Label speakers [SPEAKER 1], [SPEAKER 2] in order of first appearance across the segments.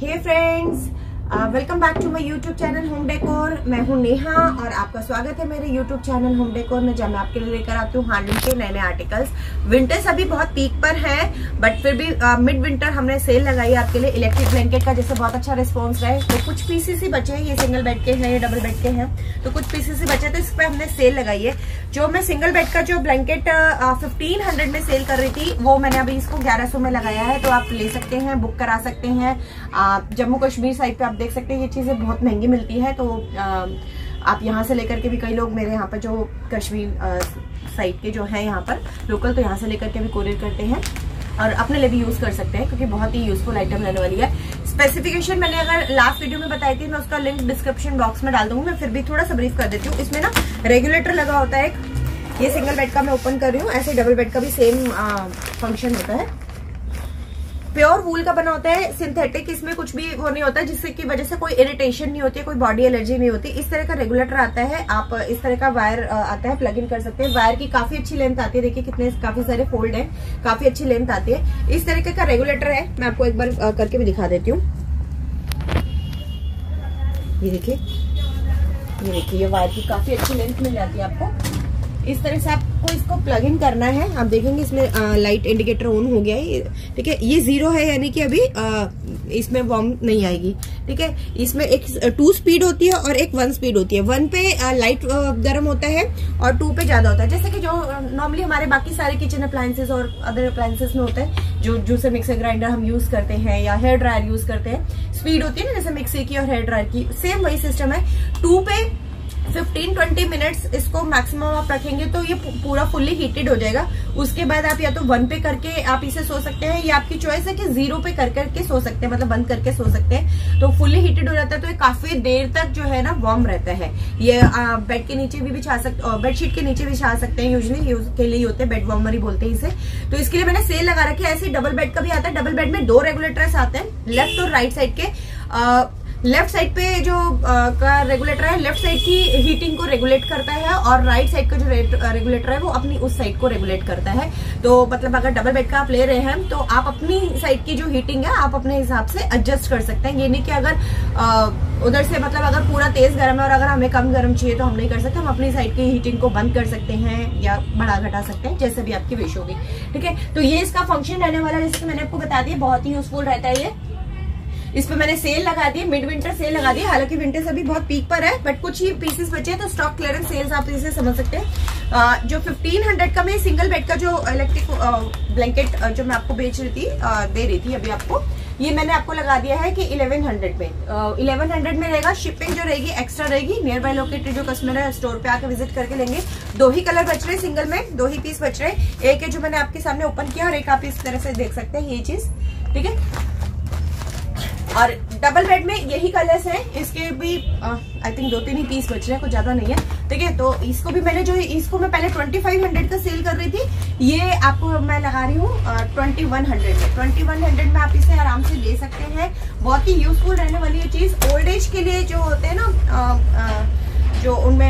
[SPEAKER 1] Hey friends welcome back to my YouTube channel home decor मैं हूँ नेहा और आपका स्वागत है मेरे यूट्यूब चैनल होम डेकोर में, जब मैं आपके लिए लेकर आती हूँ हैंडलूम के नए नए आर्टिकल्स विंटर्स अभी बहुत पीक पर है बट फिर भी मिड विंटर हमने सेल लगाई है आपके लिए इलेक्ट्रिक ब्लैंकेट का जैसे बहुत अच्छा रिस्पॉन्स रहे। तो कुछ पीसेस ही बचे हैं, ये सिंगल बेड के हैं, ये डबल बेड के हैं। तो कुछ पीसेस ही बचे तो इस पर हमने सेल लगाई है। जो मैं सिंगल बेड का जो ब्लैंकेट फिफ्टीन में सेल कर रही थी, वो मैंने अभी इसको ग्यारह में लगाया है तो आप ले सकते हैं बुक करा सकते हैं। जम्मू कश्मीर साइड पे आप देख सकते हैं, ये चीज़ें बहुत महँगी मिलती है तो आप यहाँ से लेकर के भी कई लोग मेरे यहाँ पर जो कश्मीर साइड के जो है यहाँ पर लोकल तो यहाँ से लेकर के भी कोरियर करते हैं और अपने लिए भी यूज़ कर सकते हैं, क्योंकि बहुत ही यूजफुल आइटम रहने वाली है। स्पेसिफिकेशन मैंने अगर लास्ट वीडियो में बताई थी, मैं उसका लिंक डिस्क्रिप्शन बॉक्स में डाल दूँगी, मैं फिर भी थोड़ा सा ब्रीफ कर देती हूँ। इसमें ना रेगुलेटर लगा होता है एक, ये सिंगल बेड का मैं ओपन कर रही हूँ, ऐसे डबल बेड का भी सेम फ़ंक्शन होता है। प्योर वूल का बना होता है सिंथेटिक इसमें कुछ भी वो नहीं होता, जिससे की वजह से कोई इरिटेशन नहीं होती है कोई बॉडी एलर्जी नहीं होती। इस तरह का रेगुलेटर आता है, आप इस तरह का वायर आता है प्लग इन कर सकते हैं। वायर की काफ़ी अच्छी लेंथ आती है, देखिए कितने काफ़ी सारे फोल्ड है, काफ़ी अच्छी लेंथ आती है। इस तरीके का रेगुलेटर है, मैं आपको एक बार करके भी दिखा देती हूँ। ये देखिए ये देखिए, ये वायर की काफ़ी अच्छी लेंथ मिल जाती है आपको। इस तरह से आपको इसको प्लग इन करना है। आप देखेंगे इसमें आ, लाइट इंडिकेटर ऑन हो गया है। ठीक है ये ज़ीरो है यानी कि अभी आ, इसमें वॉर्म नहीं आएगी। ठीक है इसमें एक टू स्पीड होती है और एक वन स्पीड होती है। वन पे लाइट गर्म होता है और टू पे ज़्यादा होता है। जैसे कि जो नॉर्मली हमारे बाकी सारे किचन अप्लायंसेज और अदर अप्लायंसेज में होता है जो जूसर मिक्सर ग्राइंडर हम यूज़ करते हैं या हेयर ड्रायर यूज़ करते हैं स्पीड होती है ना जैसे मिक्सी की और हेयर ड्रायर की। सेम वही सिस्टम है। टू पे 15-20 मिनट्स इसको मैक्सिमम आप रखेंगे तो ये पूरा फुल्ली हीटेड हो जाएगा। उसके बाद आप या तो वन पे करके आप इसे सो सकते हैं, या आपकी चॉइस है कि ज़ीरो पे कर, करके सो सकते हैं मतलब बंद करके सो सकते हैं। तो फुल्ली हीटेड हो जाता है तो ये काफ़ी देर तक जो है ना वार्म रहता है। ये बेड के नीचे भी बिछा सकते बेडशीट के नीचे बिछा सकते हैं यूजली यूज़ के लिए होते हैं बेड वार्मर ही बोलते हैं इसे। तो इसके लिए मैंने सेल लगा रखी है, ऐसे डबल बेड का भी आता है डबल बेड में दो रेगुलेटर्स आते हैं लेफ़्ट और राइट साइड के। लेफ़्ट साइड पे जो आ, का रेगुलेटर है लेफ़्ट साइड की हीटिंग को रेगुलेट करता है और राइट साइड का जो रेगुलेटर है वो अपनी उस साइड को रेगुलेट करता है। तो मतलब अगर डबल बेड का आप ले रहे हैं तो आप अपनी साइड की जो हीटिंग है आप अपने हिसाब से एडजस्ट कर सकते हैं। ये नहीं कि अगर उधर से मतलब अगर पूरा तेज गर्म है और अगर हमें कम गर्म चाहिए तो हम नहीं कर सकते। हम अपनी साइड की हीटिंग को बंद कर सकते हैं या बढ़ा घटा सकते हैं जैसे भी आपकी विश होगी। ठीक है? तो ये इसका फ़ंक्शन रहने वाला है जैसे मैंने आपको बता दिया बहुत ही यूजफुल रहता है ये। इस पर मैंने सेल लगा दी मिड विंटर सेल लगा दी हालाँकि विंटर अभी बहुत पीक पर है बट कुछ ही पीसेस बचे हैं तो स्टॉक क्लियरेंस सेल्स आप इसे समझ सकते हैं। जो 1500 का मैं सिंगल बेड का जो इलेक्ट्रिक ब्लैंकेट जो मैं आपको बेच रही थी दे रही थी अभी आपको, ये मैंने आपको लगा दिया है कि 1100 में। इलेवन हंड्रेड में रहेगा शिपिंग जो रहेगी एक्स्ट्रा रहेगी। नियर बाय लोकेटेड जो कस्टमर है स्टोर पे आके विज़िट करके लेंगे। दो ही कलर बच रहे हैं सिंगल में, दो ही पीस बच रहे एक है जो मैंने आपके सामने ओपन किया और एक आप इस तरह से देख सकते हैं, ये चीज़। ठीक है? और डबल बेड में यही कलर्स हैं। इसके भी आई थिंक दो तीन ही पीस बच रहे हैं, कुछ ज़्यादा नहीं है। ठीक है तो इसको भी मैंने जो, इसको मैं पहले ट्वेंटी फाइव हंड्रेड का सेल कर रही थी। ये आपको मैं लगा रही हूँ ट्वेंटी वन हंड्रेड में। ट्वेंटी वन हंड्रेड में आप इसे आराम से ले सकते हैं। बहुत ही यूजफुल रहने वाली ये चीज़। ओल्ड एज के लिए जो होते हैं ना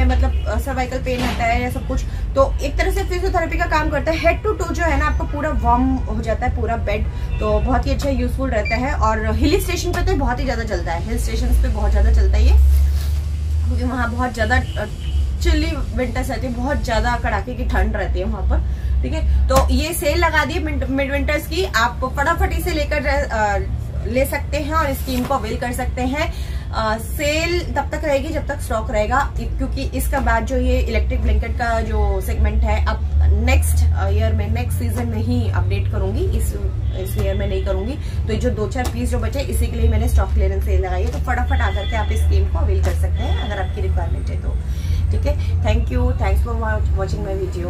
[SPEAKER 1] मतलब सर्वाइकल पेन रहता है या सब कुछ तो एक तरह से फिजियोथेरेपी का काम करता है। हेड टू टो जो है ना, आपको पूरा वार्म हो जाता है, पूरा बेड तो बहुत ही अच्छा यूजफुल रहता है। और हिल स्टेशन पे तो बहुत ही ज़्यादा चलता है। हिल स्टेशन पे बहुत ज़्यादा चलता है ये। क्योंकि वहाँ बहुत ज़्यादा चिल्ली विंटर्स रहती है, बहुत ज़्यादा कड़ाके की ठंड रहती है वहाँ पर। ठीक है? तो ये सेल लगा दी मिड विंटर्स की। आप फटाफट इसे लेकर ले सकते हैं और इस स्कीम को अवेल कर सकते हैं। सेल तब तक रहेगी जब तक स्टॉक रहेगा, क्योंकि इसका बाद जो ये इलेक्ट्रिक ब्लैंकेट का जो सेगमेंट है, अब नेक्स्ट ईयर में नेक्स्ट सीज़न में ही अपडेट करूँगी, इस इस ईयर में नहीं करूँगी। तो ये जो दो चार पीस जो बचे, इसी के लिए मैंने स्टॉक क्लियरेंस सेल लगाई है। तो फटाफट आकर के आप इस स्कीम को अवेल कर सकते हैं, अगर आपकी रिक्वायरमेंट है तो। ठीक है? Thank you thanks for watching my video